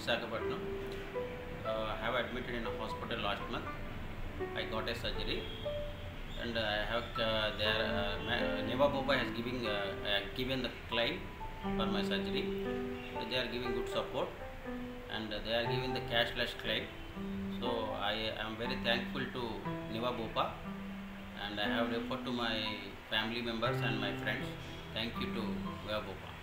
Visakhapatnam. Uh, I have admitted in a hospital last month. I got a surgery, and I have uh, there. Uh, Niva Bupa has given uh, uh, given the claim for my surgery. They are giving good support, and they are giving the cashless claim. So I am very thankful to Niva Bupa, and I have referred to my family members and my friends. Thank you to Niva Bupa.